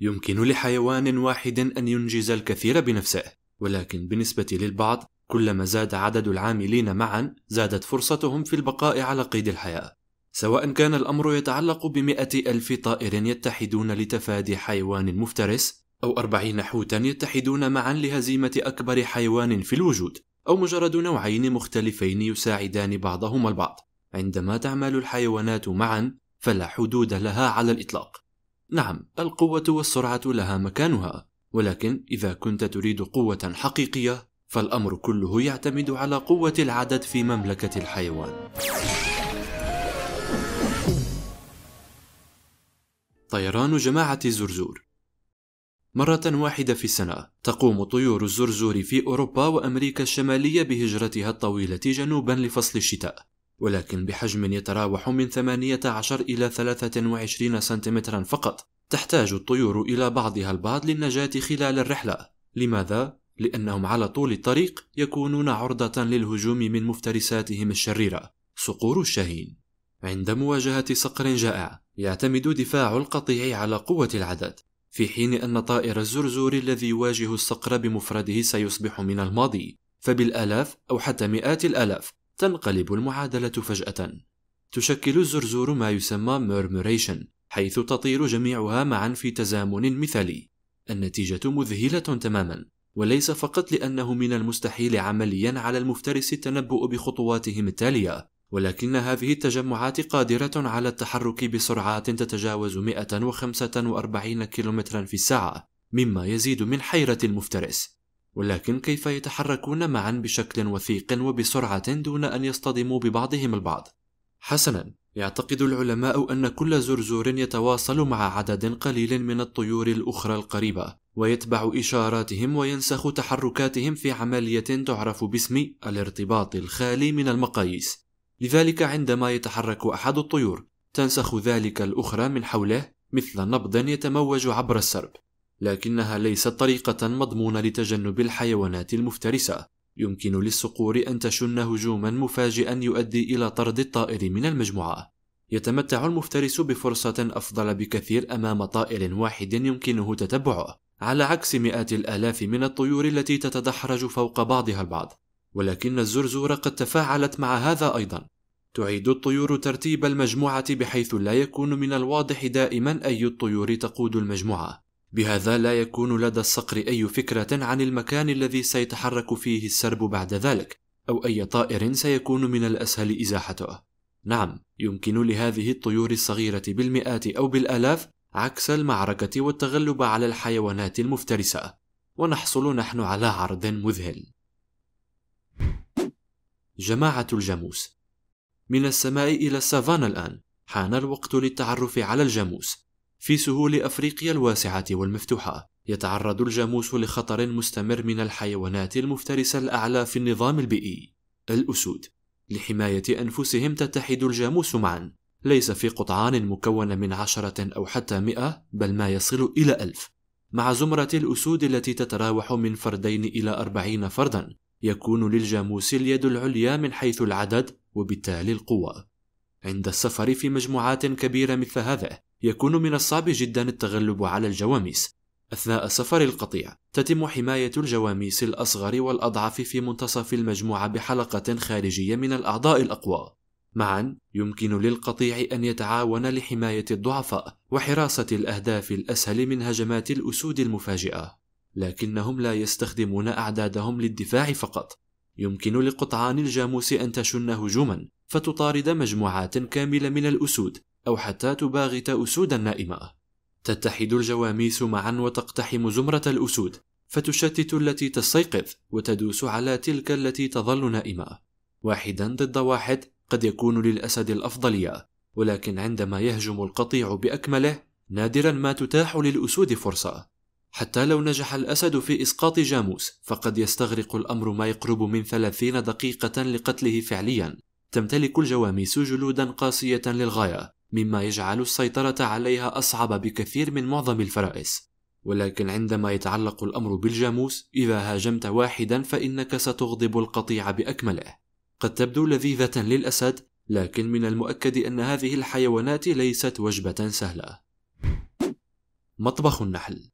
يمكن لحيوان واحد أن ينجز الكثير بنفسه ولكن بالنسبة للبعض كلما زاد عدد العاملين معا زادت فرصتهم في البقاء على قيد الحياة. سواء كان الأمر يتعلق بمئة ألف طائر يتحدون لتفادي حيوان مفترس أو أربعين حوتا يتحدون معا لهزيمة أكبر حيوان في الوجود أو مجرد نوعين مختلفين يساعدان بعضهما البعض. عندما تعمل الحيوانات معا فلا حدود لها على الإطلاق. نعم القوة والسرعة لها مكانها ولكن إذا كنت تريد قوة حقيقية فالأمر كله يعتمد على قوة العدد في مملكة الحيوان. طيران جماعة الزرزور مرة واحدة في السنة تقوم طيور الزرزور في أوروبا وأمريكا الشمالية بهجرتها الطويلة جنوبا لفصل الشتاء. ولكن بحجم يتراوح من 18 إلى 23 سنتيمترا فقط. تحتاج الطيور إلى بعضها البعض للنجاة خلال الرحلة. لماذا؟ لأنهم على طول الطريق يكونون عرضة للهجوم من مفترساتهم الشريرة. صقور الشاهين. عند مواجهة صقر جائع يعتمد دفاع القطيع على قوة العدد في حين أن طائر الزرزور الذي يواجه الصقر بمفرده سيصبح من الماضي. فبالآلاف أو حتى مئات الآلاف تنقلب المعادلة فجأة. تشكل الزرزور ما يسمى murmuration حيث تطير جميعها معا في تزامن مثالي. النتيجة مذهلة تماما وليس فقط لأنه من المستحيل عمليا على المفترس التنبؤ بخطواتهم التالية ولكن هذه التجمعات قادرة على التحرك بسرعات تتجاوز 145 كم في الساعة مما يزيد من حيرة المفترس. ولكن كيف يتحركون معا بشكل وثيق وبسرعة دون أن يصطدموا ببعضهم البعض؟ حسنا يعتقد العلماء أن كل زرزور يتواصل مع عدد قليل من الطيور الأخرى القريبة ويتبع إشاراتهم وينسخ تحركاتهم في عملية تعرف باسم الارتباط الخالي من المقاييس لذلك عندما يتحرك أحد الطيور تنسخ ذلك الأخرى من حوله مثل نبض يتموج عبر السرب لكنها ليست طريقة مضمونة لتجنب الحيوانات المفترسة. يمكن للصقور أن تشن هجوما مفاجئا يؤدي إلى طرد الطائر من المجموعة. يتمتع المفترس بفرصة أفضل بكثير أمام طائر واحد يمكنه تتبعه على عكس مئات الآلاف من الطيور التي تتدحرج فوق بعضها البعض. ولكن الزرزور قد تفاعلت مع هذا أيضا. تعيد الطيور ترتيب المجموعة بحيث لا يكون من الواضح دائما أي الطيور تقود المجموعة. بهذا لا يكون لدى الصقر أي فكرة عن المكان الذي سيتحرك فيه السرب بعد ذلك أو أي طائر سيكون من الأسهل إزاحته. نعم يمكن لهذه الطيور الصغيرة بالمئات أو بالآلاف عكس المعركة والتغلب على الحيوانات المفترسة. ونحصل نحن على عرض مذهل. جماعة الجاموس. من السماء إلى السافانا الآن حان الوقت للتعرف على الجاموس. في سهول أفريقيا الواسعة والمفتوحة. يتعرض الجاموس لخطر مستمر من الحيوانات المفترسة الأعلى في النظام البيئي. الأسود. لحماية أنفسهم تتحد الجاموس معا. ليس في قطعان مكونة من عشرة أو حتى مئة بل ما يصل إلى ألف. مع زمرة الأسود التي تتراوح من فردين إلى أربعين فردا يكون للجاموس اليد العليا من حيث العدد وبالتالي القوة. عند السفر في مجموعات كبيرة مثل هذه يكون من الصعب جدا التغلب على الجواميس. أثناء سفر القطيع تتم حماية الجواميس الأصغر والأضعف في منتصف المجموعة بحلقة خارجية من الأعضاء الأقوى. معا يمكن للقطيع أن يتعاون لحماية الضعفاء وحراسة الأهداف الأسهل من هجمات الأسود المفاجئة. لكنهم لا يستخدمون أعدادهم للدفاع فقط. يمكن لقطعان الجاموس أن تشن هجوما فتطارد مجموعات كاملة من الأسود. أو حتى تباغت أسودا نائمة تتحد الجواميس معا وتقتحم زمرة الأسود فتشتت التي تستيقظ وتدوس على تلك التي تظل نائمة. واحدا ضد واحد قد يكون للأسد الأفضلية ولكن عندما يهجم القطيع بأكمله نادرا ما تتاح للأسود فرصة. حتى لو نجح الأسد في إسقاط جاموس فقد يستغرق الأمر ما يقرب من ثلاثين دقيقة لقتله فعليا. تمتلك الجواميس جلودا قاسية للغاية. مما يجعل السيطرة عليها أصعب بكثير من معظم الفرائس. ولكن عندما يتعلق الأمر بالجاموس إذا هاجمت واحدا فإنك ستغضب القطيع بأكمله. قد تبدو لذيذة للأسد لكن من المؤكد أن هذه الحيوانات ليست وجبة سهلة. مطبخ النحل.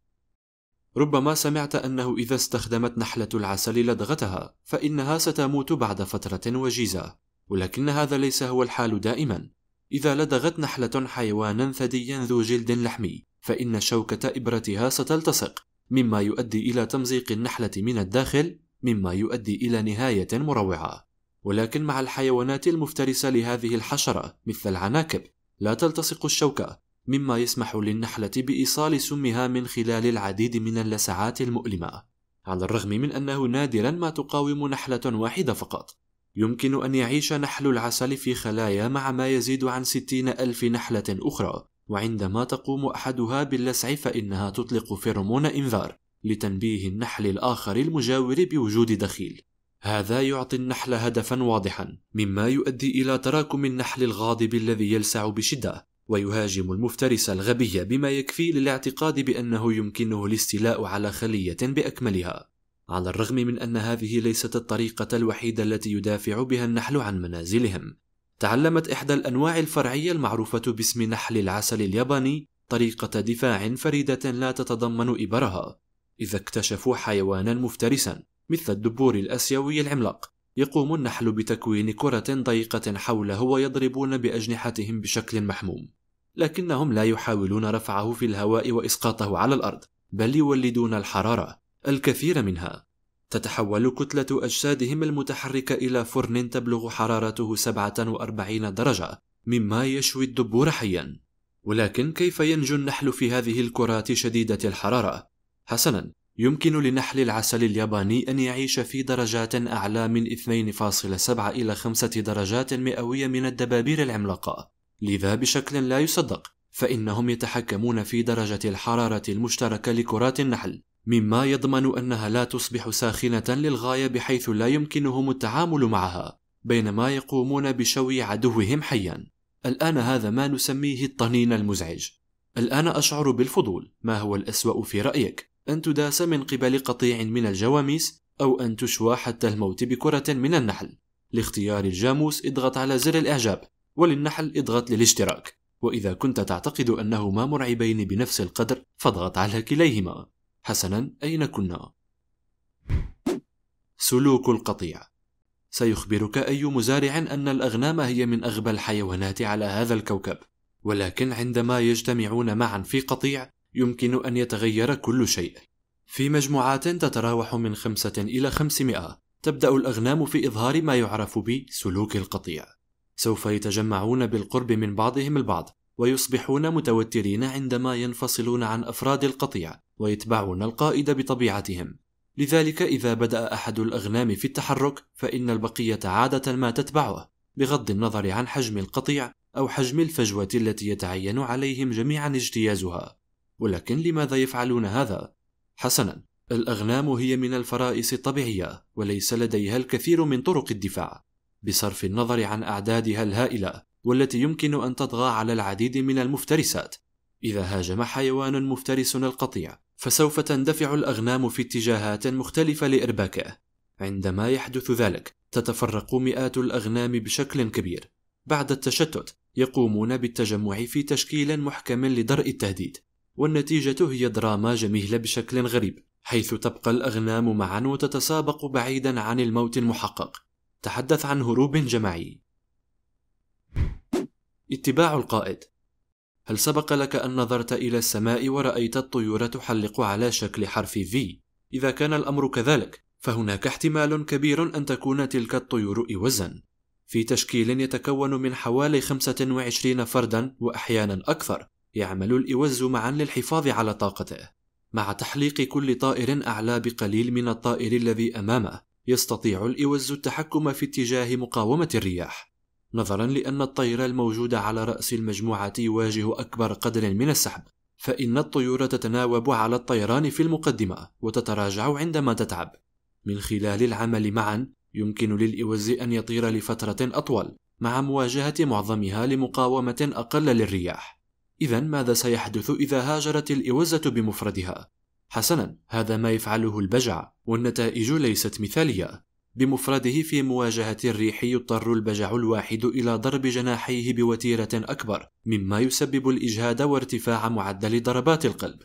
ربما سمعت أنه إذا استخدمت نحلة العسل لدغتها فإنها ستموت بعد فترة وجيزة. ولكن هذا ليس هو الحال دائما. إذا لدغت نحلة حيوانا ثديا ذو جلد لحمي فإن شوكة إبرتها ستلتصق مما يؤدي إلى تمزيق النحلة من الداخل مما يؤدي إلى نهاية مروعة. ولكن مع الحيوانات المفترسة لهذه الحشرة مثل العناكب لا تلتصق الشوكة مما يسمح للنحلة بإيصال سمها من خلال العديد من اللسعات المؤلمة. على الرغم من أنه نادرا ما تقاوم نحلة واحدة فقط. يمكن أن يعيش نحل العسل في خلايا مع ما يزيد عن ستين ألف نحلة أخرى. وعندما تقوم أحدها باللسع فإنها تطلق فيرومون إنذار لتنبيه النحل الآخر المجاور بوجود دخيل. هذا يعطي النحل هدفا واضحا مما يؤدي إلى تراكم النحل الغاضب الذي يلسع بشدة ويهاجم المفترس الغبي بما يكفي للاعتقاد بأنه يمكنه الاستيلاء على خلية بأكملها. على الرغم من أن هذه ليست الطريقة الوحيدة التي يدافع بها النحل عن منازلهم تعلمت إحدى الأنواع الفرعية المعروفة باسم نحل العسل الياباني طريقة دفاع فريدة لا تتضمن إبرها إذا اكتشفوا حيوانا مفترسا مثل الدبور الآسيوي العملاق. يقوم النحل بتكوين كرة ضيقة حوله ويضربون بأجنحتهم بشكل محموم لكنهم لا يحاولون رفعه في الهواء وإسقاطه على الأرض بل يولدون الحرارة. الكثير منها. تتحول كتلة أجسادهم المتحركة إلى فرن تبلغ حرارته 47 درجة مما يشوي الدبور حيا. ولكن كيف ينجو النحل في هذه الكرات شديدة الحرارة؟ حسنا يمكن لنحل العسل الياباني أن يعيش في درجات أعلى من 2.7 إلى 5 درجات مئوية من الدبابير العملاقة. لذا بشكل لا يصدق فإنهم يتحكمون في درجة الحرارة المشتركة لكرات النحل. مما يضمن أنها لا تصبح ساخنة للغاية بحيث لا يمكنهم التعامل معها بينما يقومون بشوي عدوهم حيا. الآن هذا ما نسميه الطنين المزعج. الآن أشعر بالفضول. ما هو الأسوأ في رأيك؟ أن تداس من قبل قطيع من الجواميس أو أن تشوى حتى الموت بكرة من النحل. لاختيار الجاموس اضغط على زر الإعجاب. وللنحل اضغط للاشتراك. وإذا كنت تعتقد أنهما مرعبين بنفس القدر فاضغط على كليهما. حسنا أين كنا؟ سلوك القطيع. سيخبرك أي مزارع أن الأغنام هي من أغبى الحيوانات على هذا الكوكب. ولكن عندما يجتمعون معا في قطيع يمكن أن يتغير كل شيء. في مجموعات تتراوح من خمسة إلى خمسمائة. تبدأ الأغنام في إظهار ما يعرف بسلوك القطيع. سوف يتجمعون بالقرب من بعضهم البعض. ويصبحون متوترين عندما ينفصلون عن أفراد القطيع ويتبعون القائد بطبيعتهم. لذلك إذا بدأ أحد الأغنام في التحرك فإن البقية عادة ما تتبعه بغض النظر عن حجم القطيع أو حجم الفجوة التي يتعين عليهم جميعا اجتيازها. ولكن لماذا يفعلون هذا؟ حسنا الأغنام هي من الفرائس الطبيعية وليس لديها الكثير من طرق الدفاع. بصرف النظر عن أعدادها الهائلة والتي يمكن أن تطغى على العديد من المفترسات. إذا هاجم حيوان مفترس القطيع فسوف تندفع الأغنام في اتجاهات مختلفة لإرباكه. عندما يحدث ذلك تتفرق مئات الأغنام بشكل كبير. بعد التشتت يقومون بالتجمع في تشكيل محكم لدرء التهديد. والنتيجة هي دراما جميلة بشكل غريب حيث تبقى الأغنام معا وتتسابق بعيدا عن الموت المحقق. تحدث عن هروب جماعي. اتباع القائد. هل سبق لك أن نظرت إلى السماء ورأيت الطيور تحلق على شكل حرف V؟ إذا كان الأمر كذلك فهناك احتمال كبير أن تكون تلك الطيور إوزا. في تشكيل يتكون من حوالي 25 فردا وأحيانا أكثر يعمل الإوز معا للحفاظ على طاقته. مع تحليق كل طائر أعلى بقليل من الطائر الذي أمامه يستطيع الإوز التحكم في اتجاه مقاومة الرياح. نظرا لأن الطير الموجود على رأس المجموعة يواجه أكبر قدر من السحب فإن الطيور تتناوب على الطيران في المقدمة وتتراجع عندما تتعب. من خلال العمل معا يمكن للإوز أن يطير لفترة أطول مع مواجهة معظمها لمقاومة أقل للرياح. إذا ماذا سيحدث إذا هاجرت الإوزة بمفردها؟ حسنا هذا ما يفعله البجع والنتائج ليست مثالية. بمفرده في مواجهة الريح يضطر البجع الواحد إلى ضرب جناحيه بوتيرة أكبر مما يسبب الإجهاد وارتفاع معدل ضربات القلب.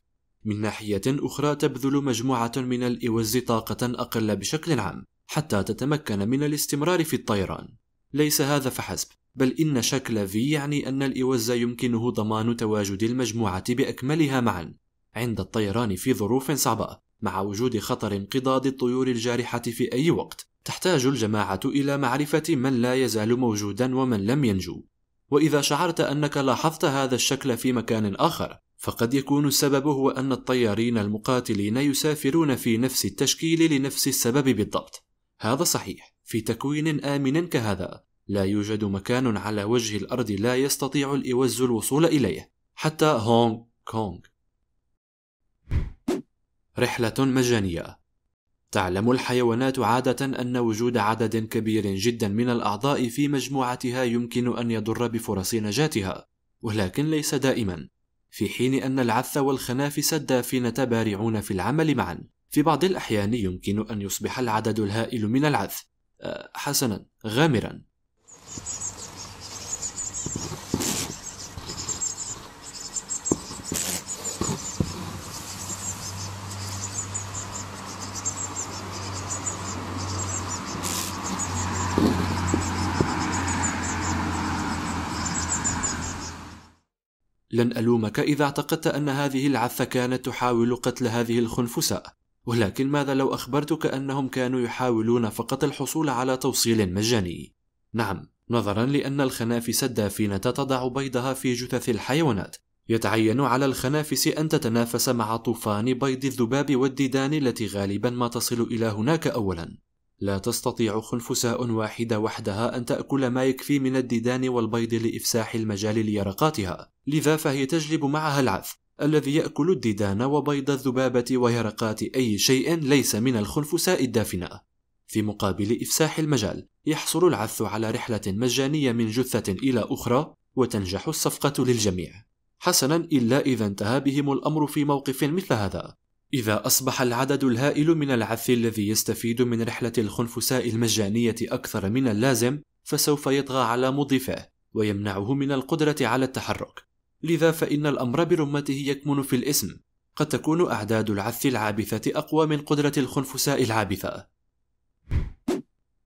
من ناحية أخرى تبذل مجموعة من الإوز طاقة أقل بشكل عام حتى تتمكن من الاستمرار في الطيران. ليس هذا فحسب بل إن شكل V يعني أن الإوز يمكنه ضمان تواجد المجموعة بأكملها معا. عند الطيران في ظروف صعبة مع وجود خطر انقضاض الطيور الجارحة في أي وقت. تحتاج الجماعة إلى معرفة من لا يزال موجودا ومن لم ينجو. وإذا شعرت أنك لاحظت هذا الشكل في مكان آخر فقد يكون السبب هو أن الطيارين المقاتلين يسافرون في نفس التشكيل لنفس السبب بالضبط. هذا صحيح في تكوين آمن كهذا. لا يوجد مكان على وجه الأرض لا يستطيع الإوز الوصول إليه حتى هونغ كونغ. رحلة مجانية. تعلم الحيوانات عادة أن وجود عدد كبير جدا من الأعضاء في مجموعتها يمكن أن يضر بفرص نجاتها، ولكن ليس دائما، في حين أن العث والخنافس الدافنة بارعون في العمل معا، في بعض الأحيان يمكن أن يصبح العدد الهائل من العث. أه، حسنا غامرا. لن ألومك إذا اعتقدت أن هذه العثة كانت تحاول قتل هذه الخنفساء. ولكن ماذا لو أخبرتك أنهم كانوا يحاولون فقط الحصول على توصيل مجاني؟ نعم نظرا لأن الخنافس الدافنة تضع بيضها في جثث الحيوانات. يتعين على الخنافس أن تتنافس مع طوفان بيض الذباب والديدان التي غالبا ما تصل إلى هناك أولا. لا تستطيع خنفساء واحدة وحدها أن تأكل ما يكفي من الديدان والبيض لإفساح المجال ليرقاتها. لذا فهي تجلب معها العث الذي يأكل الديدان وبيض الذبابة ويرقات أي شيء ليس من الخنفساء الدافنة. في مقابل إفساح المجال يحصل العث على رحلة مجانية من جثة إلى أخرى وتنجح الصفقة للجميع. حسنا إلا إذا انتهى بهم الأمر في موقف مثل هذا. إذا أصبح العدد الهائل من العث الذي يستفيد من رحلة الخنفساء المجانية أكثر من اللازم فسوف يطغى على مضيفه ويمنعه من القدرة على التحرك. لذا فإن الأمر برمته يكمن في الاسم. قد تكون أعداد العث العابثة أقوى من قدرة الخنفساء العابثة.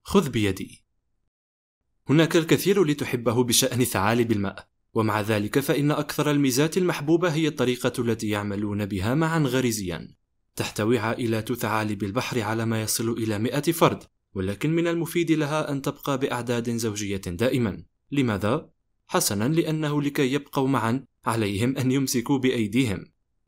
خذ بيدي. هناك الكثير لتحبه بشأن ثعالب الماء. ومع ذلك فإن أكثر الميزات المحبوبة هي الطريقة التي يعملون بها معا غريزيا تحتوي عائلات ثعالب البحر على ما يصل إلى مئة فرد ولكن من المفيد لها أن تبقى بأعداد زوجية دائما. لماذا؟ حسنا لأنه لكي يبقوا معا عليهم أن يمسكوا بأيديهم.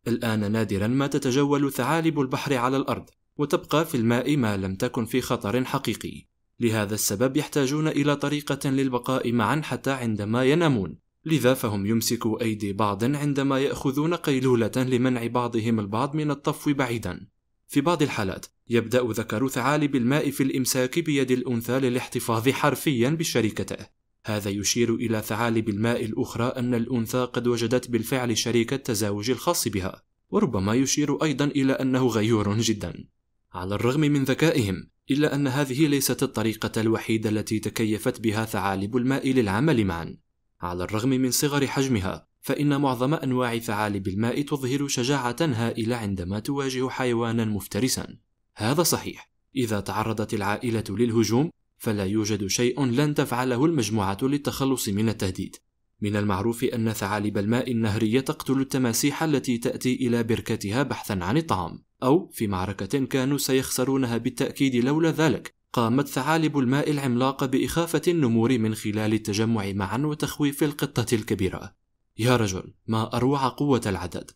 الآن نادرا ما تتجول ثعالب البحر على الأرض وتبقى في الماء ما لم تكن في خطر حقيقي. لهذا السبب يحتاجون إلى طريقة للبقاء معا حتى عندما ينامون. لذا فهم يمسكوا أيدي بعض عندما يأخذون قيلولة لمنع بعضهم البعض من الطفو بعيدا. في بعض الحالات يبدأ ذكر ثعالب الماء في الإمساك بيد الأنثى للاحتفاظ حرفيا بشريكته. هذا يشير إلى ثعالب الماء الأخرى أن الأنثى قد وجدت بالفعل شريك التزاوج الخاص بها وربما يشير أيضا إلى أنه غيور جدا. على الرغم من ذكائهم إلا أن هذه ليست الطريقة الوحيدة التي تكيفت بها ثعالب الماء للعمل معا. على الرغم من صغر حجمها فإن معظم أنواع ثعالب الماء تظهر شجاعة هائلة عندما تواجه حيوانا مفترسا. هذا صحيح. إذا تعرضت العائلة للهجوم فلا يوجد شيء لن تفعله المجموعة للتخلص من التهديد. من المعروف أن ثعالب الماء النهرية تقتل التماسيح التي تأتي إلى بركتها بحثا عن الطعام أو في معركة كانوا سيخسرونها بالتأكيد لولا ذلك. قامت ثعالب الماء العملاقة بإخافة النمور من خلال التجمع معا وتخويف القطة الكبيرة. يا رجل ما أروع قوة العدد.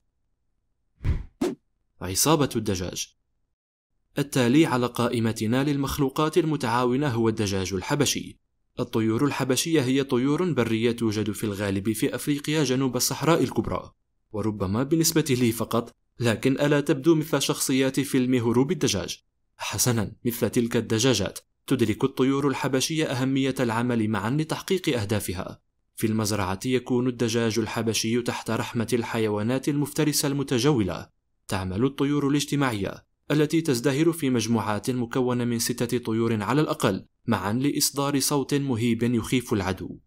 عصابة الدجاج. التالي على قائمتنا للمخلوقات المتعاونة هو الدجاج الحبشي. الطيور الحبشية هي طيور برية توجد في الغالب في أفريقيا جنوب الصحراء الكبرى وربما بالنسبة لي فقط لكن ألا تبدو مثل شخصيات فيلم هروب الدجاج. حسنا مثل تلك الدجاجات تدرك الطيور الحبشية أهمية العمل معا لتحقيق أهدافها. في المزرعة يكون الدجاج الحبشي تحت رحمة الحيوانات المفترسة المتجولة. تعمل الطيور الاجتماعية التي تزدهر في مجموعات مكونة من ستة طيور على الأقل معا لإصدار صوت مهيب يخيف العدو.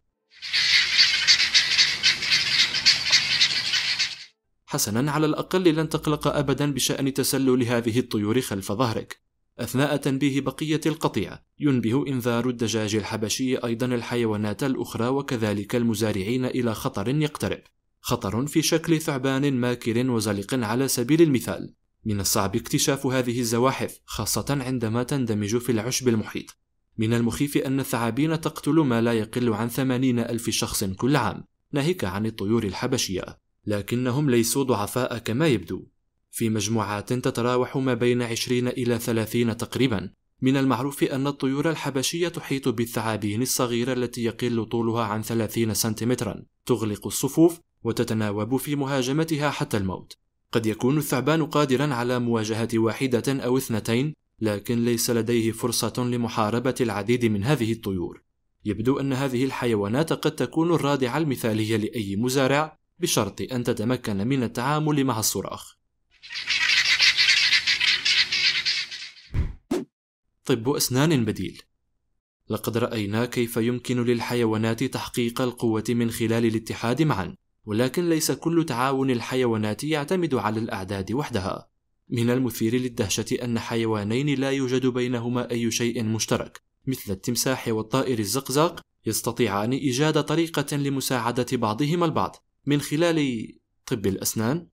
حسنا على الأقل لن تقلق أبدا بشأن تسلل هذه الطيور خلف ظهرك. أثناء تنبيه بقية القطيع ينبه إنذار الدجاج الحبشي أيضا الحيوانات الأخرى وكذلك المزارعين إلى خطر يقترب. خطر في شكل ثعبان ماكر وزلق على سبيل المثال. من الصعب اكتشاف هذه الزواحف خاصة عندما تندمج في العشب المحيط. من المخيف أن الثعابين تقتل ما لا يقل عن ثمانين ألف شخص كل عام. ناهيك عن الطيور الحبشية لكنهم ليسوا ضعفاء كما يبدو. في مجموعات تتراوح ما بين 20 إلى 30 تقريبا. من المعروف أن الطيور الحبشية تحيط بالثعابين الصغيرة التي يقل طولها عن 30 سنتيمترا. تغلق الصفوف وتتناوب في مهاجمتها حتى الموت. قد يكون الثعبان قادرا على مواجهة واحدة أو اثنتين لكن ليس لديه فرصة لمحاربة العديد من هذه الطيور. يبدو أن هذه الحيوانات قد تكون الرادعة المثالية لأي مزارع بشرط أن تتمكن من التعامل مع الصراخ. طب أسنان بديل. لقد رأينا كيف يمكن للحيوانات تحقيق القوة من خلال الاتحاد معا ولكن ليس كل تعاون الحيوانات يعتمد على الأعداد وحدها. من المثير للدهشة أن حيوانين لا يوجد بينهما أي شيء مشترك مثل التمساح والطائر الزقزاق يستطيعان إيجاد طريقة لمساعدة بعضهما البعض من خلال طب الأسنان.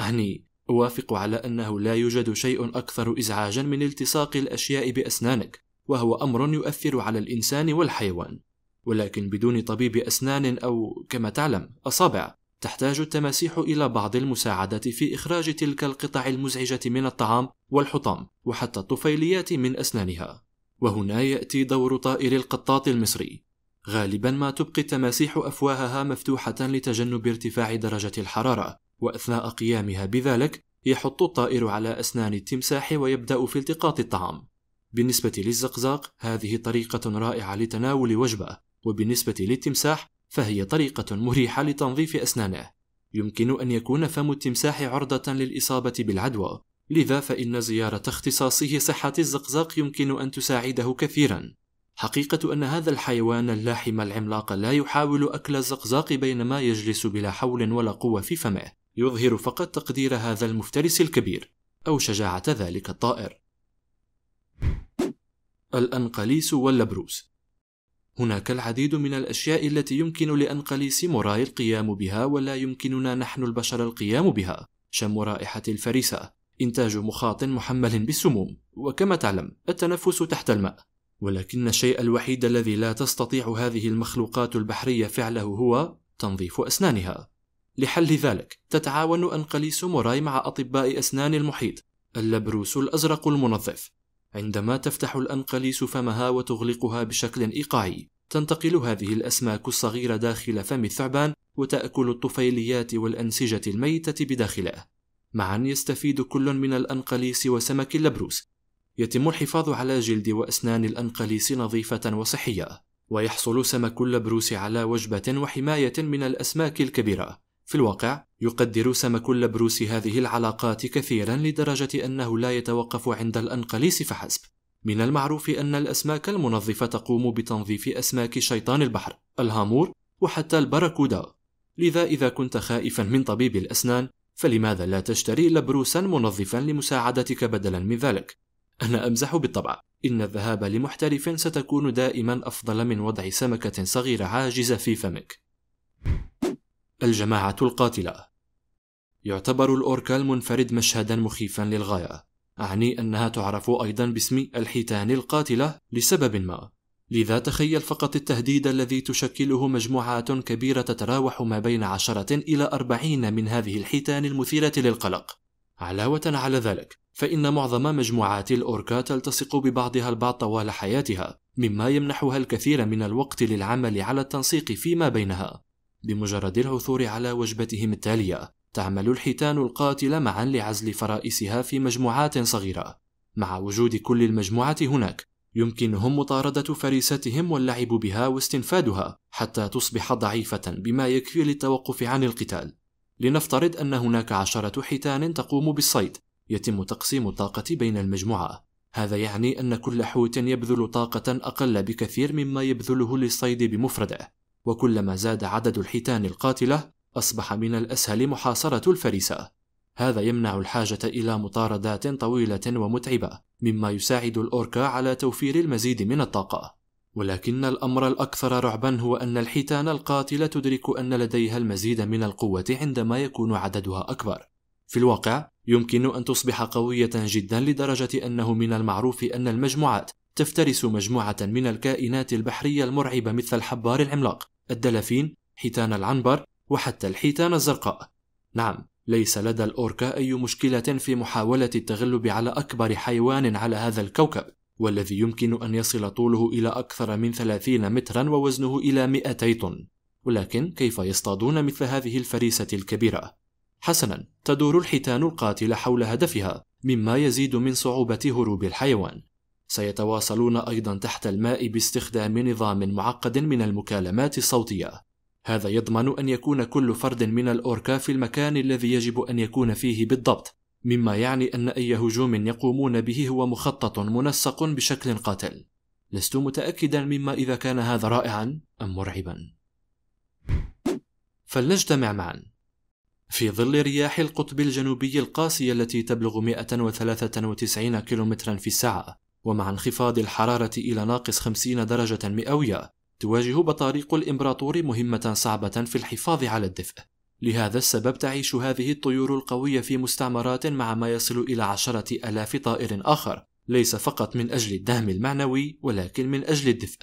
أعني أوافق على أنه لا يوجد شيء أكثر إزعاجا من التصاق الأشياء بأسنانك وهو أمر يؤثر على الإنسان والحيوان. ولكن بدون طبيب أسنان أو كما تعلم أصابع تحتاج التماسيح إلى بعض المساعدة في إخراج تلك القطع المزعجة من الطعام والحطام وحتى الطفيليات من أسنانها. وهنا يأتي دور طائر القطاط المصري. غالبا ما تبقي التماسيح أفواهها مفتوحة لتجنب ارتفاع درجة الحرارة. وأثناء قيامها بذلك يحط الطائر على أسنان التمساح ويبدأ في التقاط الطعام. بالنسبة للزقزاق هذه طريقة رائعة لتناول وجبة وبالنسبة للتمساح فهي طريقة مريحة لتنظيف أسنانه. يمكن أن يكون فم التمساح عرضة للإصابة بالعدوى لذا فإن زيارة اختصاصه صحة الزقزاق يمكن أن تساعده كثيرا. حقيقة أن هذا الحيوان اللاحم العملاق لا يحاول أكل الزقزاق بينما يجلس بلا حول ولا قوة في فمه. يظهر فقط تقدير هذا المفترس الكبير أو شجاعة ذلك الطائر. الأنقليس واللبروس. هناك العديد من الأشياء التي يمكن لأنقليس موراي القيام بها ولا يمكننا نحن البشر القيام بها. شم رائحة الفريسة. إنتاج مخاط محمل بالسموم. وكما تعلم التنفس تحت الماء. ولكن الشيء الوحيد الذي لا تستطيع هذه المخلوقات البحرية فعله هو تنظيف أسنانها. لحل ذلك تتعاون أنقليس موراي مع أطباء أسنان المحيط اللبروس الأزرق المنظف. عندما تفتح الأنقليس فمها وتغلقها بشكل إيقاعي تنتقل هذه الأسماك الصغيرة داخل فم الثعبان وتأكل الطفيليات والأنسجة الميتة بداخله معا يستفيد كل من الأنقليس وسمك اللبروس. يتم الحفاظ على جلد وأسنان الأنقليس نظيفة وصحية ويحصل سمك اللبروس على وجبة وحماية من الأسماك الكبيرة. في الواقع يقدر سمك اللبروس هذه العلاقات كثيرا لدرجة أنه لا يتوقف عند الأنقليس فحسب. من المعروف أن الأسماك المنظفة تقوم بتنظيف أسماك شيطان البحر الهامور وحتى البراكودا لذا إذا كنت خائفا من طبيب الأسنان فلماذا لا تشتري لبروسا منظفا لمساعدتك بدلا من ذلك؟ أنا أمزح بالطبع. إن الذهاب لمحترف ستكون دائما أفضل من وضع سمكة صغيرة عاجزة في فمك. الجماعة القاتلة. يعتبر الأوركا المنفرد مشهدا مخيفا للغاية أعني أنها تعرف أيضا باسم الحيتان القاتلة لسبب ما. لذا تخيل فقط التهديد الذي تشكله مجموعات كبيرة تتراوح ما بين عشرة إلى أربعين من هذه الحيتان المثيرة للقلق. علاوة على ذلك فإن معظم مجموعات الأوركا تلتصق ببعضها البعض طوال حياتها مما يمنحها الكثير من الوقت للعمل على التنسيق فيما بينها. بمجرد العثور على وجبتهم التالية تعمل الحيتان القاتلة معا لعزل فرائسها في مجموعات صغيرة. مع وجود كل المجموعة هناك يمكنهم مطاردة فريستهم واللعب بها واستنفادها حتى تصبح ضعيفة بما يكفي للتوقف عن القتال. لنفترض أن هناك عشرة حيتان تقوم بالصيد يتم تقسيم الطاقة بين المجموعة. هذا يعني أن كل حوت يبذل طاقة أقل بكثير مما يبذله للصيد بمفرده. وكلما زاد عدد الحيتان القاتلة أصبح من الأسهل محاصرة الفريسة. هذا يمنع الحاجة إلى مطاردات طويلة ومتعبة مما يساعد الأوركا على توفير المزيد من الطاقة. ولكن الأمر الأكثر رعبا هو أن الحيتان القاتلة تدرك أن لديها المزيد من القوة عندما يكون عددها أكبر. في الواقع يمكن أن تصبح قوية جدا لدرجة أنه من المعروف أن المجموعات تفترس مجموعة من الكائنات البحرية المرعبة مثل الحبار العملاق الدلافين حيتان العنبر وحتى الحيتان الزرقاء. نعم ليس لدى الأوركا أي مشكلة في محاولة التغلب على أكبر حيوان على هذا الكوكب والذي يمكن أن يصل طوله إلى أكثر من 30 مترا ووزنه إلى 200 طن. ولكن كيف يصطادون مثل هذه الفريسة الكبيرة؟ حسنا تدور الحيتان القاتلة حول هدفها مما يزيد من صعوبة هروب الحيوان. سيتواصلون أيضا تحت الماء باستخدام نظام معقد من المكالمات الصوتية. هذا يضمن أن يكون كل فرد من الأوركا في المكان الذي يجب أن يكون فيه بالضبط مما يعني أن أي هجوم يقومون به هو مخطط منسق بشكل قاتل. لست متأكدا مما إذا كان هذا رائعا أم مرعبا. فلنجتمع معا. في ظل رياح القطب الجنوبي القاسية التي تبلغ 193 كم في الساعة ومع انخفاض الحرارة إلى ناقص 50 درجة مئوية تواجه بطاريق الإمبراطور مهمة صعبة في الحفاظ على الدفء. لهذا السبب تعيش هذه الطيور القوية في مستعمرات مع ما يصل إلى عشرة ألاف طائر آخر ليس فقط من أجل الدعم المعنوي ولكن من أجل الدفء.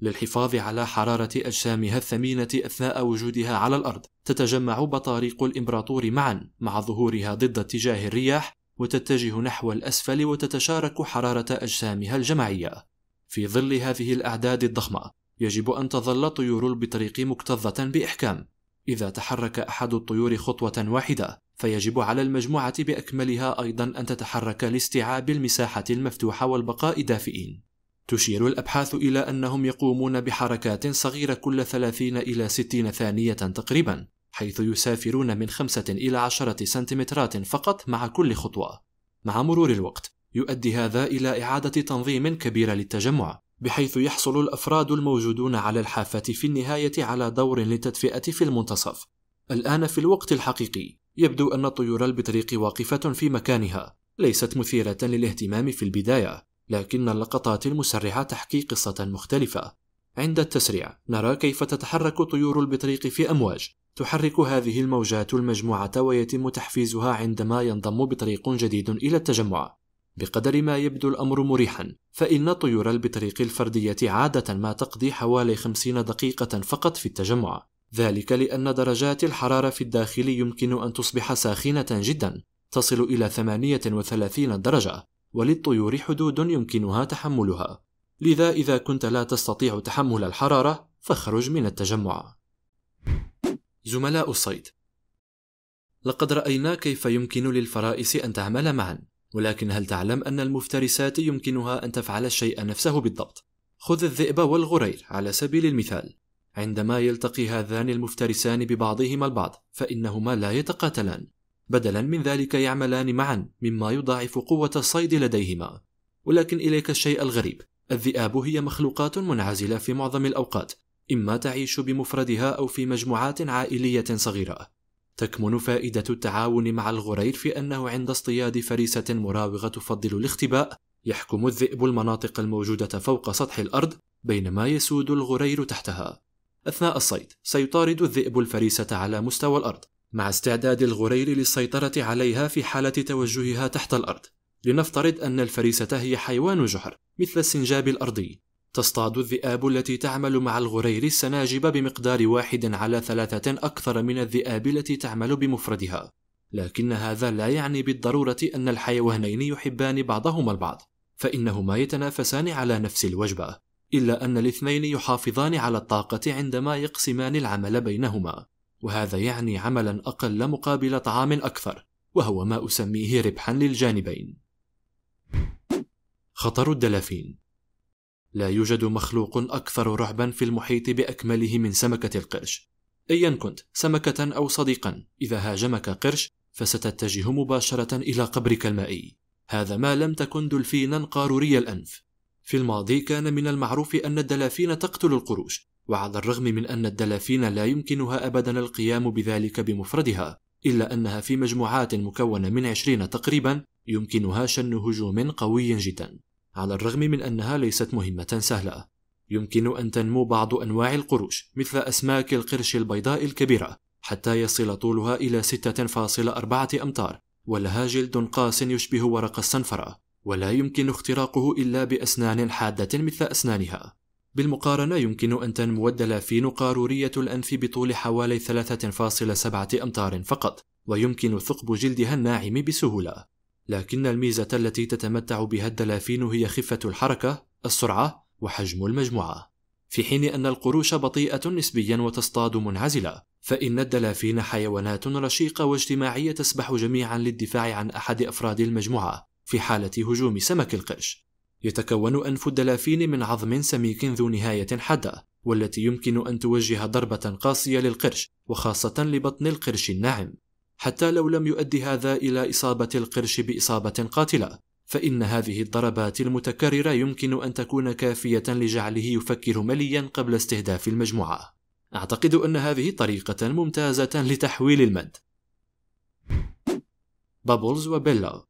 للحفاظ على حرارة أجسامها الثمينة أثناء وجودها على الأرض تتجمع بطاريق الإمبراطور معا مع ظهورها ضد اتجاه الرياح وتتجه نحو الأسفل وتتشارك حرارة أجسامها الجماعية. في ظل هذه الأعداد الضخمة يجب أن تظل طيور البطريق مكتظة بإحكام. إذا تحرك أحد الطيور خطوة واحدة فيجب على المجموعة بأكملها أيضا أن تتحرك لاستيعاب المساحة المفتوحة والبقاء دافئين. تشير الأبحاث إلى أنهم يقومون بحركات صغيرة كل 30 إلى 60 ثانية تقريبا. حيث يسافرون من 5 إلى 10 سنتيمترات فقط مع كل خطوة مع مرور الوقت يؤدي هذا إلى إعادة تنظيم كبيرة للتجمع بحيث يحصل الأفراد الموجودون على الحافة في النهاية على دور للتدفئة في المنتصف. الآن في الوقت الحقيقي يبدو أن طيور البطريق واقفة في مكانها، ليست مثيرة للاهتمام في البداية، لكن اللقطات المسرعة تحكي قصة مختلفة. عند التسريع نرى كيف تتحرك طيور البطريق في أمواج، تحرك هذه الموجات المجموعة ويتم تحفيزها عندما ينضم بطريق جديد إلى التجمع. بقدر ما يبدو الأمر مريحا فإن طيور البطريق الفردية عادة ما تقضي حوالي 50 دقيقة فقط في التجمع. ذلك لأن درجات الحرارة في الداخل يمكن أن تصبح ساخنة جدا تصل إلى 38 درجة وللطيور حدود يمكنها تحملها. لذا إذا كنت لا تستطيع تحمل الحرارة فاخرج من التجمع. زملاء الصيد. لقد رأينا كيف يمكن للفرائس أن تعمل معا ولكن هل تعلم أن المفترسات يمكنها أن تفعل الشيء نفسه بالضبط؟ خذ الذئب والغرير على سبيل المثال. عندما يلتقي هذان المفترسان ببعضهما البعض فإنهما لا يتقاتلان. بدلا من ذلك يعملان معا مما يضاعف قوة الصيد لديهما. ولكن إليك الشيء الغريب. الذئاب هي مخلوقات منعزلة في معظم الأوقات. إما تعيش بمفردها أو في مجموعات عائلية صغيرة. تكمن فائدة التعاون مع الغرير في أنه عند اصطياد فريسة مراوغة تفضل الاختباء. يحكم الذئب المناطق الموجودة فوق سطح الأرض بينما يسود الغرير تحتها. أثناء الصيد سيطارد الذئب الفريسة على مستوى الأرض مع استعداد الغرير للسيطرة عليها في حالة توجهها تحت الأرض. لنفترض أن الفريسة هي حيوان جحر مثل السنجاب الأرضي. تصطاد الذئاب التي تعمل مع الغرير السناجب بمقدار واحد على ثلاثة أكثر من الذئاب التي تعمل بمفردها. لكن هذا لا يعني بالضرورة أن الحيوانين يحبان بعضهما البعض فإنهما يتنافسان على نفس الوجبة إلا أن الاثنين يحافظان على الطاقة عندما يقسمان العمل بينهما. وهذا يعني عملا أقل مقابل طعام أكثر وهو ما أسميه ربحا للجانبين. خطر الدلافين. لا يوجد مخلوق أكثر رعبا في المحيط بأكمله من سمكة القرش. أيا كنت سمكة أو صديقا إذا هاجمك قرش فستتجه مباشرة إلى قبرك المائي. هذا ما لم تكن دلفينا قاروري الأنف. في الماضي كان من المعروف أن الدلافين تقتل القروش وعلى الرغم من أن الدلافين لا يمكنها أبدا القيام بذلك بمفردها إلا أنها في مجموعات مكونة من عشرين تقريبا يمكنها شن هجوم قوي جدا. على الرغم من أنها ليست مهمة سهلة. يمكن أن تنمو بعض أنواع القروش مثل أسماك القرش البيضاء الكبيرة حتى يصل طولها إلى 6.4 أمتار ولها جلد قاس يشبه ورق الصنفرة ولا يمكن اختراقه إلا بأسنان حادة مثل أسنانها. بالمقارنة يمكن أن تنمو الدلافين قارورية الأنف بطول حوالي 3.7 أمتار فقط ويمكن ثقب جلدها الناعم بسهولة. لكن الميزة التي تتمتع بها الدلافين هي خفة الحركة، السرعة، وحجم المجموعة. في حين أن القروش بطيئة نسبيا وتصطاد منعزلة، فإن الدلافين حيوانات رشيقة واجتماعية تسبح جميعا للدفاع عن أحد أفراد المجموعة في حالة هجوم سمك القرش. يتكون أنف الدلافين من عظم سميك ذو نهاية حادة، والتي يمكن أن توجه ضربة قاسية للقرش، وخاصة لبطن القرش الناعم. حتى لو لم يؤدي هذا إلى إصابة القرش بإصابة قاتلة، فإن هذه الضربات المتكررة يمكن أن تكون كافية لجعله يفكر مليا قبل استهداف المجموعة. أعتقد أن هذه طريقة ممتازة لتحويل المد. بابلز وبيلا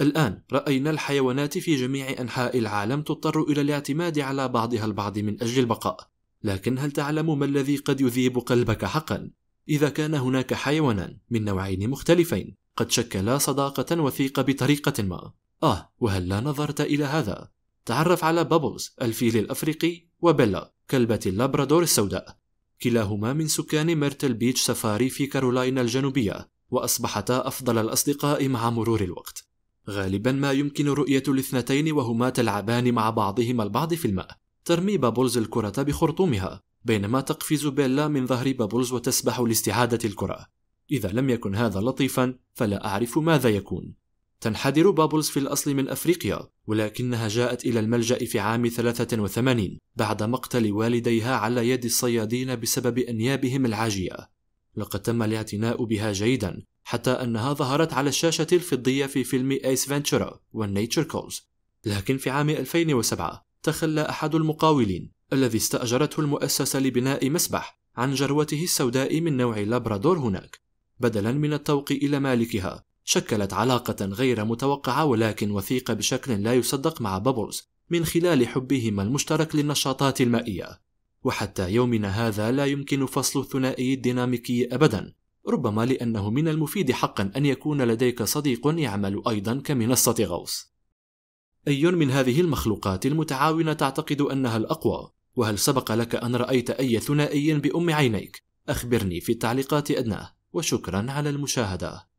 الآن رأينا الحيوانات في جميع أنحاء العالم تضطر إلى الاعتماد على بعضها البعض من أجل البقاء، لكن هل تعلم ما الذي قد يذيب قلبك حقا؟ إذا كان هناك حيوانان من نوعين مختلفين قد شكلا صداقة وثيقة بطريقة ما. آه وهلا نظرت إلى هذا؟ تعرف على بابلز الفيل الأفريقي وبيلا كلبة اللابرادور السوداء. كلاهما من سكان ميرتل بيتش سفاري في كارولاينا الجنوبية وأصبحتا أفضل الأصدقاء مع مرور الوقت. غالبا ما يمكن رؤية الاثنتين وهما تلعبان مع بعضهما البعض في الماء ترمي بابلز الكرة بخرطومها. بينما تقفز بيلا من ظهر بابلز وتسبح لاستعادة الكرة. إذا لم يكن هذا لطيفا فلا أعرف ماذا يكون. تنحدر بابلز في الأصل من أفريقيا ولكنها جاءت إلى الملجأ في عام 83 بعد مقتل والديها على يد الصيادين بسبب أنيابهم العاجية. لقد تم الاعتناء بها جيدا حتى أنها ظهرت على الشاشة الفضية في فيلم Ace Ventura: When Nature Calls لكن في عام 2007 تخلى أحد المقاولين الذي استأجرته المؤسسة لبناء مسبح عن جروته السوداء من نوع لابرادور هناك. بدلا من التوق إلى مالكها شكلت علاقة غير متوقعة ولكن وثيقة بشكل لا يصدق مع بابلز من خلال حبهما المشترك للنشاطات المائية. وحتى يومنا هذا لا يمكن فصل الثنائي الديناميكي أبدا ربما لأنه من المفيد حقا أن يكون لديك صديق يعمل أيضا كمنصة غوص. أي من هذه المخلوقات المتعاونة تعتقد أنها الأقوى؟ وهل سبق لك أن رأيت أي ثنائي بأم عينيك؟ أخبرني في التعليقات أدناه وشكرا على المشاهدة